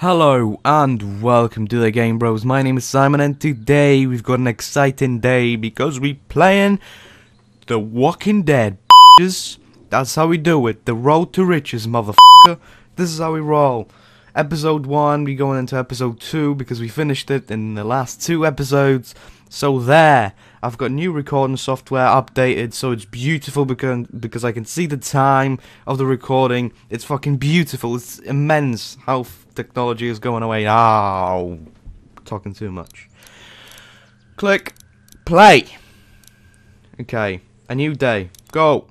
Hello and welcome to the Game Bros. My name is Simon and today we've got an exciting day because we playing The Walking Dead. bitches. That's how we do it. The road to riches, motherfucker. This is how we roll. Episode 1, we going into episode 2 because we finished it in the last two episodes. So there, I've got new recording software updated so it's beautiful because, because I can see the time of the recording. It's fucking beautiful. It's immense how technology is going away. Ow. Talking too much. Click. Play. Okay. A new day. Go.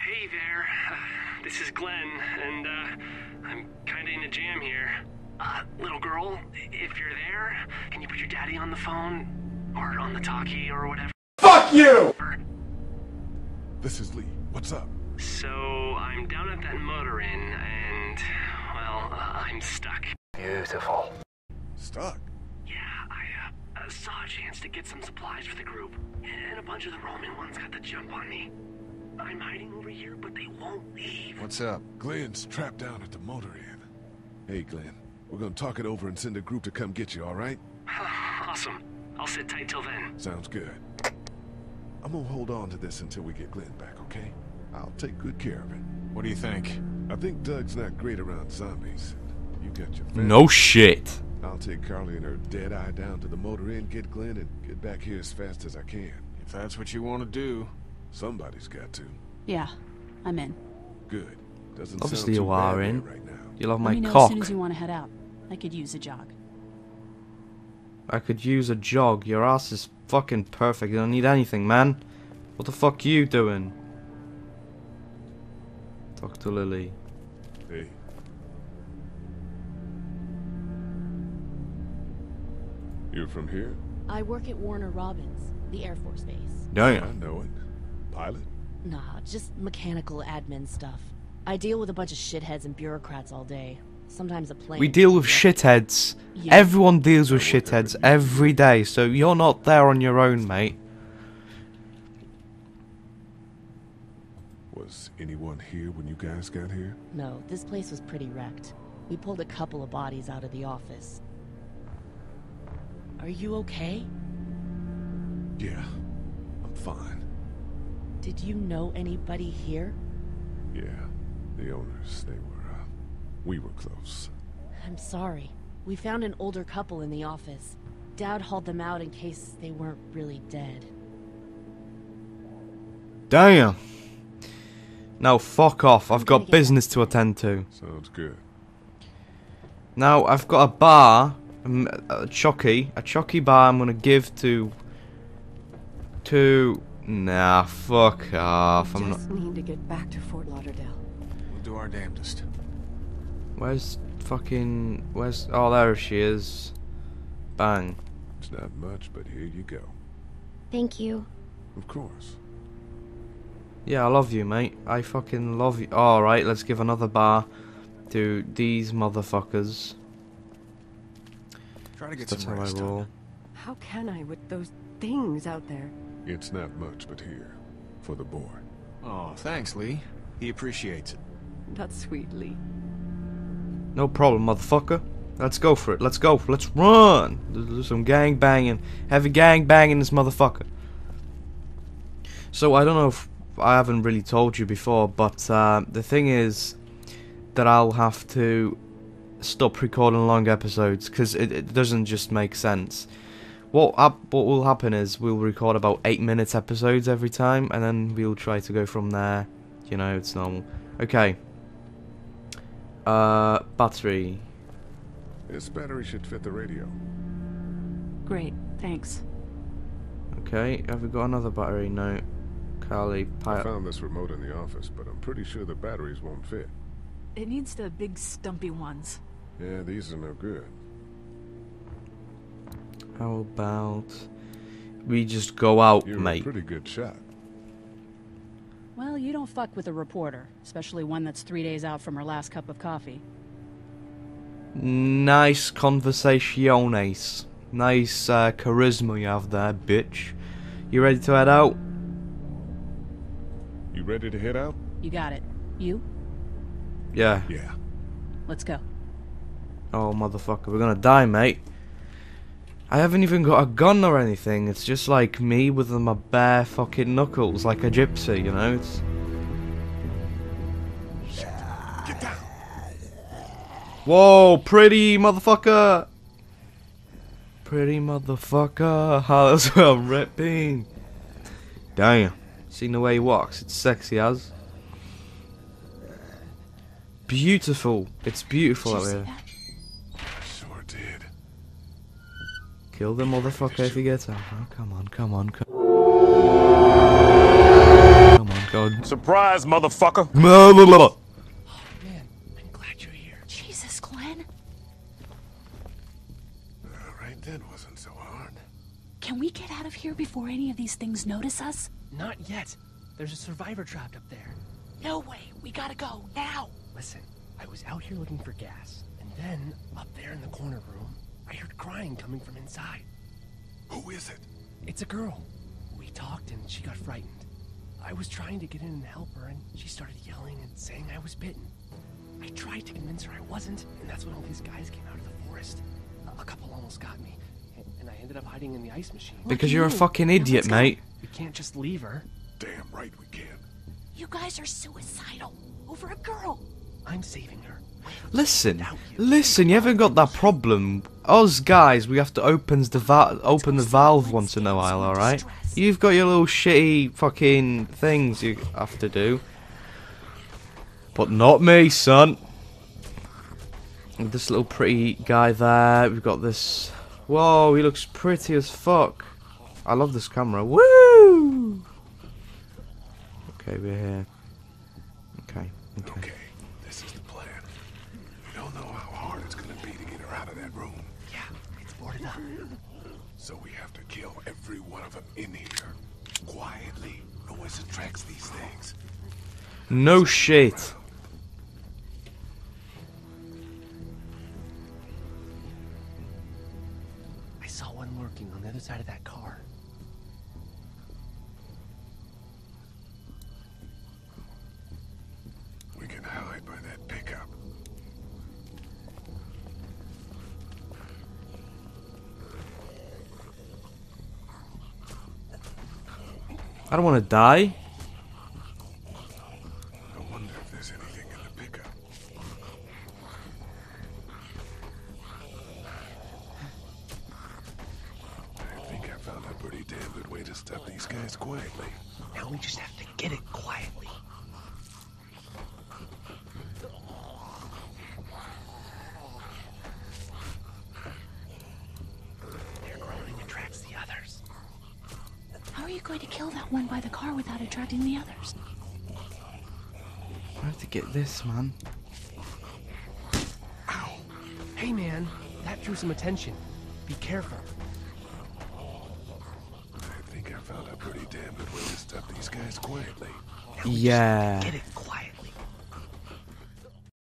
Hey there, uh, this is Glenn, and uh, I'm kinda in a jam here. Uh, little girl, if you're there, can you put your daddy on the phone? Or on the talkie, or whatever? Fuck you! This is Lee. What's up? So, I'm that motor inn, and, well, uh, I'm stuck. Beautiful. Stuck. Yeah, I uh, uh, saw a chance to get some supplies for the group, and a bunch of the Roman ones got the jump on me. I'm hiding over here, but they won't leave. What's up? Glenn's trapped down at the motor inn. Hey, Glenn. We're gonna talk it over and send a group to come get you, all right? awesome. I'll sit tight till then. Sounds good. I'm gonna hold on to this until we get Glenn back, okay? I'll take good care of it. What do you think? I think Doug's not great around zombies. You got your family. No shit. I'll take Carly and her dead eye down to the motor inn, get Glenn, and get back here as fast as I can. If that's what you want to do. Somebody's got to. Yeah, I'm in. Good. Doesn't Obviously sound you too bad are there in. right now. You love Let my me know as soon as you want to head out. I could use a jog. I could use a jog. Your ass is fucking perfect. You don't need anything, man. What the fuck you doing? Talk to Lily. Hey. You're from here? I work at Warner Robins, the Air Force Base. I know it. Pilot? Nah, just mechanical admin stuff. I deal with a bunch of shitheads and bureaucrats all day. Sometimes a plane. We deal with shitheads. Yeah. Everyone deals with I work out shitheads every day, so you're not there on your own, mate. Was anyone here when you guys got here? No, this place was pretty wrecked. We pulled a couple of bodies out of the office. Are you okay? Yeah. I'm fine. Did you know anybody here? Yeah. The owners, they were, uh, we were close. I'm sorry. We found an older couple in the office. Dad hauled them out in case they weren't really dead. Damn. Now fuck off. I've got business to to attend to. Sounds good. Now I've got a bar, um, a chocky, a chocky bar. I'm gonna give to. To. Nah, fuck off. I'm not. just need to get back to Fort Lauderdale. We'll do our damnedest. Where's fucking? Where's? Oh, there she is. Bang. It's not much, but here you go. Thank you. Of course. Yeah, I love you, mate. I fucking love you. Alright, let's give another bar to these motherfuckers. Try to get That's some how rest. roll. Doug. How can I with those things out there? It's not much, but here. For the boy. Oh, thanks, Lee. He appreciates it. That's sweet, Lee. No problem, motherfucker. Let's go for it. Let's go. Let's run. There's there's some gang banging. Heavy gang banging this motherfucker. So I don't know if I haven't really told you before, but uh, the thing is that I'll have to stop recording long episodes because it, it doesn't just make sense. What hap- what will happen is we'll record about eight minutes episodes every time, and then we'll try to go from there. You know, it's normal. Okay. Uh, battery. This battery should fit the radio. Great, thanks. Okay, have we got another battery? No. Carly, I found this remote in the office, but I'm pretty sure the batteries won't fit. It needs the big stumpy ones. Yeah, these are no good. how about we just go out, You're a pretty good shot. Well, you don't fuck with a reporter, especially one that's three days out from her last cup of coffee. Nice conversationes. Nice uh, charisma you have there, bitch. You ready to head out? You ready to head out? You got it. You? Yeah. Yeah. Let's go. Oh, motherfucker, we're gonna die, mate. I haven't even got a gun or anything. It's just like me with my bare fucking knuckles, like a gypsy, you know? It's... Get down. Whoa, pretty motherfucker! Pretty motherfucker. How that's well ripping. Damn. Seen the way he walks? It's sexy as. Beautiful. It's beautiful out here. Sure did. Kill the motherfucker if he gets out. Oh, come on, come on, come Come on, God. Surprise, motherfucker! Blah, blah, blah. Oh, man, I'm glad you're here. Jesus, Glenn. All right, that wasn't so hard. Can we get out of here before any of these things notice us? Not yet. There's a survivor trapped up there. No way. We gotta go now. Listen, I was out here looking for gas, and then, up there in the corner room, I heard crying coming from inside. Who is it? It's a girl. We talked and she got frightened. I was trying to get in and help her, and she started yelling and saying I was bitten. I tried to convince her I wasn't, and that's when all these guys came out of the forest. A- A couple almost got me, and- and I ended up hiding in the ice machine. Because you're a fucking idiot, mate. We can't just leave her. Damn right we can. You guys are suicidal over a girl. I'm saving her. Listen, listen, you haven't got that problem. Us guys, we have to open the va- open the valve once in a while, alright? You've got your little shitty fucking things you have to do. But not me, son. This little pretty guy there. We've got this. Whoa, he looks pretty as fuck. I love this camera. Woo! Okay, we're here. Okay, okay. Okay, this is the plan. We don't know how hard it's gonna be to get her out of that room. Yeah, it's boarded up. So we have to kill every one of them in here. Quietly. Noise attracts these things. No shit. I don't want to die. I wonder if there's anything in the pickup. I think I found a pretty damn good way to stop these guys quietly. Now we just have to get it quietly. Their groaning attracts the others. How are you going to kill that one by the car without attracting the others? I have to get this, man. Hey man, that drew some attention. Be careful. I think I found a pretty damn good way to stop these guys quietly. Now we just Yeah. Get it quietly.